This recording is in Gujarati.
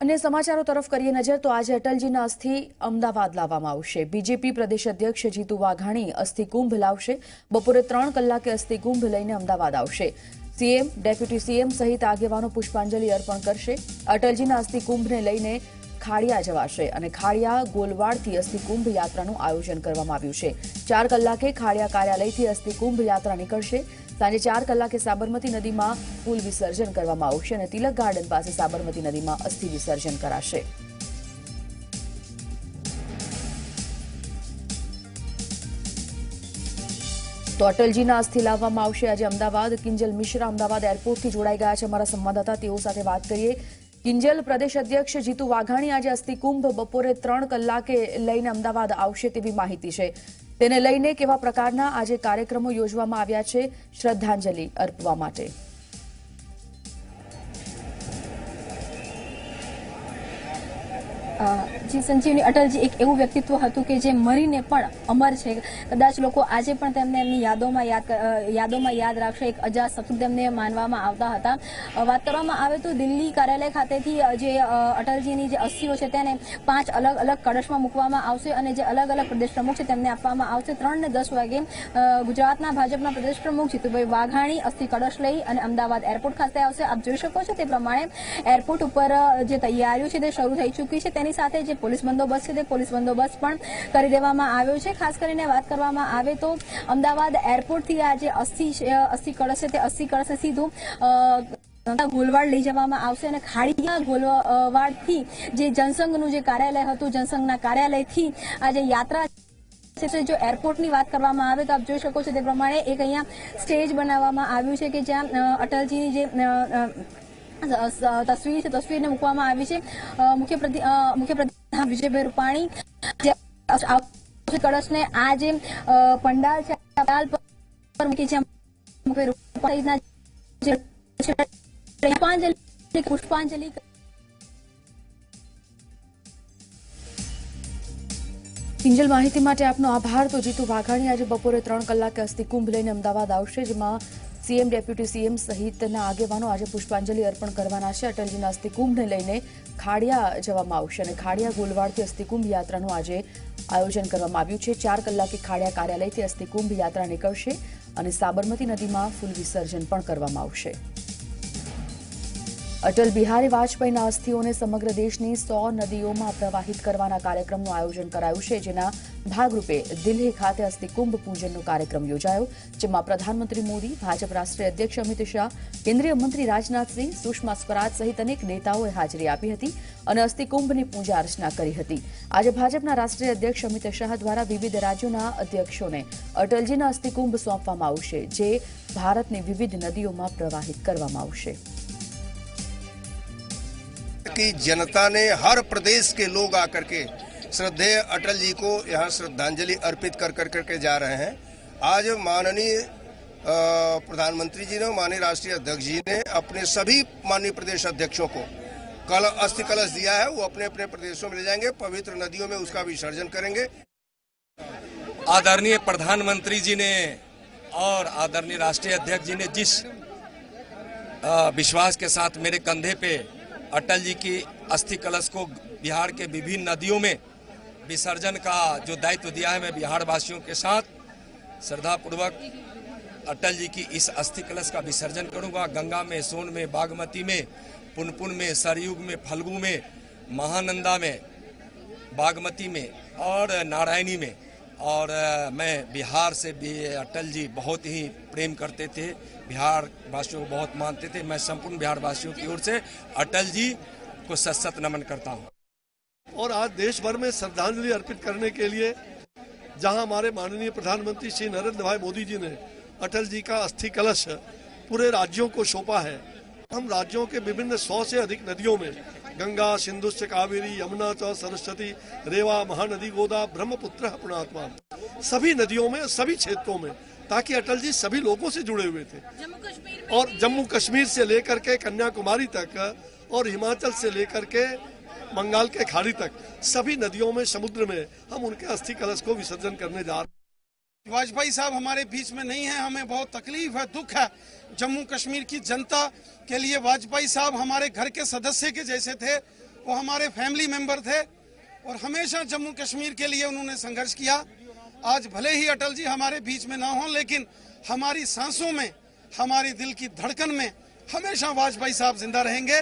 અન્ય સમાચારો તરફ કરીએ નજર, તો આજે અટલજીના અસ્થિ અમદાવાદ લાવવામાં આવશે. બીજેપી પ્રદેશ અધ્યક્ષ જીતુ વાઘાણી અસ્થિ કુંભ લાવશે. બપોરે ત્રણ કલાકે અસ્થિ કુંભ લઈને અમદાવાદ આવશે. સીએમ, ડેપ્યુટી સીએમ સહિત આગેવાનો પુષ્પાંજલિ અર્પણ કરશે. અટલજીના અસ્થિ કુંભને લઈને ખાડિયા જવાશે અને ખાડિયા, ગોલવાડથી અસ્થિકુંભ યાત્રાનું આયોજન કરવામાં આવ્યું છે. ચાર કલાકે ખાડિયા કાર્યાલયથી અસ્થિકુંભ યાત્રા નીકળશે. સાંજે ચાર કલાકે સાબરમતી નદીમાં ફૂલ વિસર્જન કરવામાં આવશે અને તિલક ગાર્ડન પાસે સાબરમતી નદીમાં અસ્થિ વિસર્જન કરાશે. તો અટલજીના અસ્થિ લાવવામાં આવશે. આજે અમદાવાદ, કિંજલ મિશ્રા અમદાવાદ એરપોર્ટથી જોડાઈ ગયા છે અમારા સંવાદદાતા. તેઓ સાથે વાત કરીએ કિંજલ પ્રદેશ અધ્યક્ષ જીતુ વાઘાણી આજે અસ્થિ કુંભ બપોરે ત્રણ કલાકે લઈને અમદાવાદ આવશે તેવી માહિતી છે. તેને લઈને કેવા પ્રકારના આજે કાર્યક્રમો યોજવામાં આવ્યા છે, શ્રદ્ધાંજલિ અર્પવા માટે. જી સંજીવની અટલજી, એક એવું વ્યક્તિત્વ હતું કે જે મરીને પણ અમર છે. કદાચ લોકો આજે પણ તેમને એમની યાદોમાં યાદ યાદોમાં યાદ રાખશે. એક અજાત શત્રુ તેમને માનવામાં આવતા હતા. વાત કરવામાં આવે તો દિલ્હી કાર્યાલય ખાતેથી જે અટલજીની જે અસ્થિઓ છે તેને પાંચ અલગ અલગ કળશમાં મૂકવામાં આવશે અને જે અલગ અલગ પ્રદેશ પ્રમુખ છે તેમને આપવામાં આવશે. ત્રણ ને દસ વાગે ગુજરાતના ભાજપના પ્રદેશ પ્રમુખ જીતુભાઈ વાઘાણી અસ્થિ કળશ લઈ અને અમદાવાદ એરપોર્ટ ખાતે આવશે. આપ જોઈ શકો છો તે પ્રમાણે એરપોર્ટ ઉપર જે તૈયારીઓ છે તે શરૂ થઈ ચૂકી છે. તેની સાથે જે પોલીસ બંદોબસ્ત છે તે પોલીસ બંદોબસ્ત પણ કરી દેવામાં આવ્યો છે. ખાસ કરીને વાત કરવામાં આવે તો અમદાવાદ એરપોર્ટથી આ જે અસ્થિ છે, અસ્થિ કળશ છે તે અસ્થિ કળશ સીધું ગોલવાડ લઈ જવામાં આવશે અને ખાડીયા ગોલવાડથી જે જનસંઘનું જે કાર્યાલય હતું જનસંઘના કાર્યાલયથી આ જે યાત્રા છે જો એરપોર્ટની વાત કરવામાં આવે તો આપ જોઈ શકો છો તે પ્રમાણે એક અહીંયા સ્ટેજ બનાવવામાં આવ્યું છે કે જ્યાં અટલજીની જે તસવીર છે, તસવીરને મૂકવામાં આવી છે. મુખ્ય મુખ્ય પ્રધાન વિજયભાઈ રૂપાણી. કળશને આ જે પંડાલ છે, પંડાલ પર મૂકી છે. પુષ્પાંજલિ પુષ્પાંજલિ કિંજલ, માહિતી માટે આપનો આભાર. તો જીતુ વાઘાણી આજે બપોરે ત્રણ કલાકે અસ્થિ કુંભ લઈને અમદાવાદ આવશે, જેમાં સીએમ, ડેપ્યુટી સીએમ સહિતના આગેવાનો આજે પુષ્પાંજલિ અર્પણ કરવાના છે. અટલજીના અસ્થિકુંભને લઈને ખાડિયા જવામાં આવશે અને ખાડિયા ગોલવાડથી અસ્થિકુંભ યાત્રાનું આજે આયોજન કરવામાં આવ્યું છે. ચાર કલાકે ખાડિયા કાર્યાલયથી અસ્થિકુંભ યાત્રા નીકળશે અને સાબરમતી નદીમાં ફૂલ વિસર્જન પણ કરવામાં આવશે. અટલ બિહારી વાજપેયીના અસ્થિઓને સમગ્ર દેશની સો નદીઓમાં પ્રવાહિત કરવાના કાર્યક્રમનું આયોજન કરાયું છે, જેના ભાગરૂપે દિલ્હી ખાતે અસ્થિ કુંભ પૂજનનો કાર્યક્રમ યોજાયો, જેમાં પ્રધાનમંત્રી મોદી, ભાજપ રાષ્ટ્રીય અધ્યક્ષ અમિત શાહ, કેન્દ્રીય મંત્રી રાજનાથસિંહ સુષ્મા સ્વરાજ સહિત અનેક નેતાઓએ હાજરી આપી હતી અને અસ્થિ કુંભની પૂજા અર્ચના કરી હતી. આજે ભાજપના રાષ્ટ્રીય અધ્યક્ષ અમિત શાહ દ્વારા વિવિધ રાજ્યોના અધ્યક્ષોને અટલજીના અસ્થિ કુંભ સોંપવામાં આવશે, જે ભારતની વિવિધ નદીઓમાં પ્રવાહિત કરવામાં આવશે. कि जनता ने हर प्रदेश के लोग आकर के श्रद्धेय अटल जी को यहाँ श्रद्धांजलि अर्पित कर कर करके जा रहे हैं। आज माननीय प्रधानमंत्री जी ने, माननीय राष्ट्रीय अध्यक्ष जी ने अपने सभी माननीय प्रदेश अध्यक्षों को कल अस्थि कलश दिया है, वो अपने अपने प्रदेशों में ले जाएँगे, पवित्र नदियों में उसका विसर्जन करेंगे। आदरणीय प्रधानमंत्री जी ने और आदरणीय राष्ट्रीय अध्यक्ष जी ने जिस विश्वास के साथ मेरे कंधे पे अटल जी की अस्थि कलश को बिहार के विभिन्न नदियों में विसर्जन का जो दायित्व दिया है, मैं बिहार वासियों के साथ श्रद्धापूर्वक अटल जी की इस अस्थि कलश का विसर्जन करूँगा। गंगा में, सोन में, बागमती में, पुनपुन में, सरयुग में, फल्गु में, महानंदा में, बागमती में और नारायणी में। और मैं बिहार से भी अटल जी बहुत ही प्रेम करते थे। बिहार वासियों को बहुत मानते थे। मैं संपूर्ण बिहार वासियों की ओर से अटल जी को सत सत नमन करता हूँ। और आज देश भर में श्रद्धांजलि अर्पित करने के लिए, जहाँ हमारे माननीय प्रधानमंत्री श्री नरेंद्र भाई मोदी जी ने अटल जी का अस्थि कलश पूरे राज्यों को सौंपा है। हम राज्यों के विभिन्न सौ से अधिक नदियों में गंगा सिंधु कावेरी यमुना च सरस्वती रेवा महानदी गोदा ब्रह्मपुत्र पुणात्मा सभी नदियों में सभी क्षेत्रों में ताकि अटल जी सभी लोगों से जुड़े हुए थे। और जम्मू कश्मीर से लेकर के कन्याकुमारी तक और हिमाचल से लेकर के बंगाल के खाड़ी तक सभी नदियों में समुद्र में हम उनके अस्थि कलश को विसर्जन करने जा रहे हैं। वाजपेयी साहब हमारे बीच में नहीं है, हमें बहुत तकलीफ़ है, दुख है। जम्मू कश्मीर की जनता के लिए वाजपेयी साहब हमारे घर के सदस्य के जैसे थे, वो हमारे फैमिली मेंबर थे, और हमेशा जम्मू कश्मीर के लिए उन्होंने संघर्ष किया। आज भले ही अटल जी हमारे बीच में ना हो, लेकिन हमारी सांसों में, हमारी दिल की धड़कन में हमेशा वाजपेयी साहब ज़िंदा रहेंगे।